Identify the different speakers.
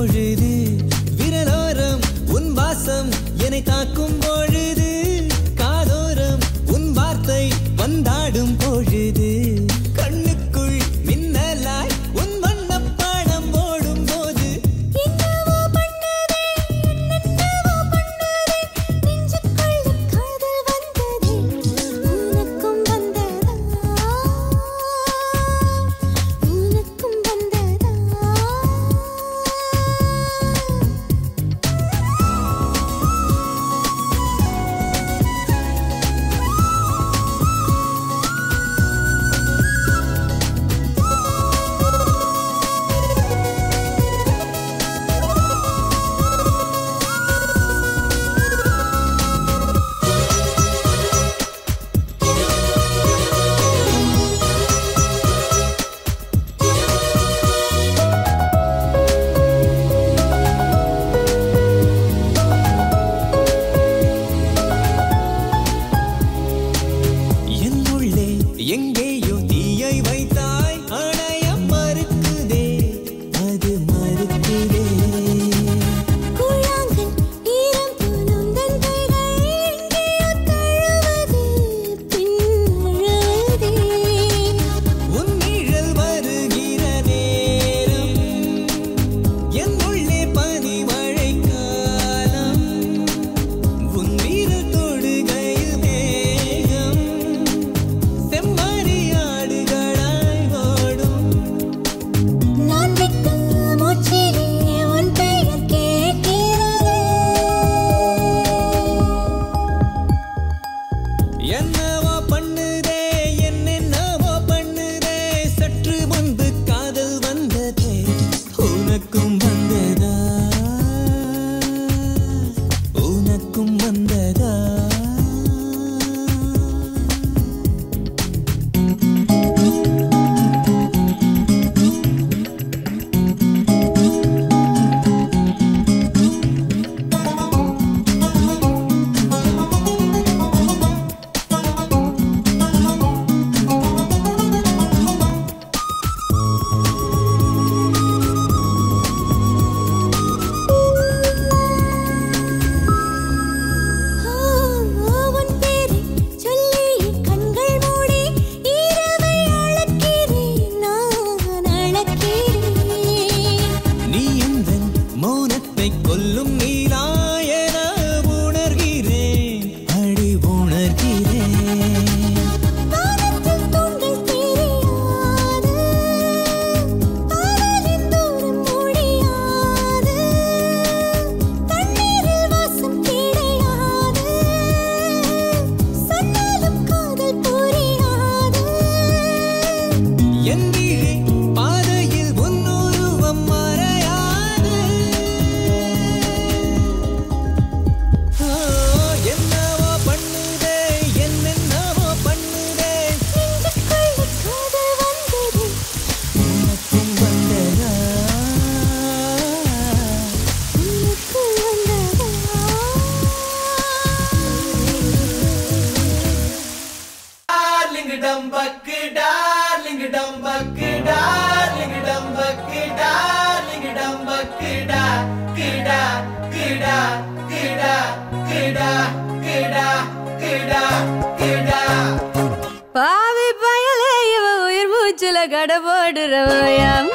Speaker 1: fugir and now டம்பக்கு darling டம்பக்கு darling டம்பக்கு டார்லிங் டம்பக்கு
Speaker 2: பாவி பயலே இவ உயிர் மூச்சுல கடை போடுறவையாம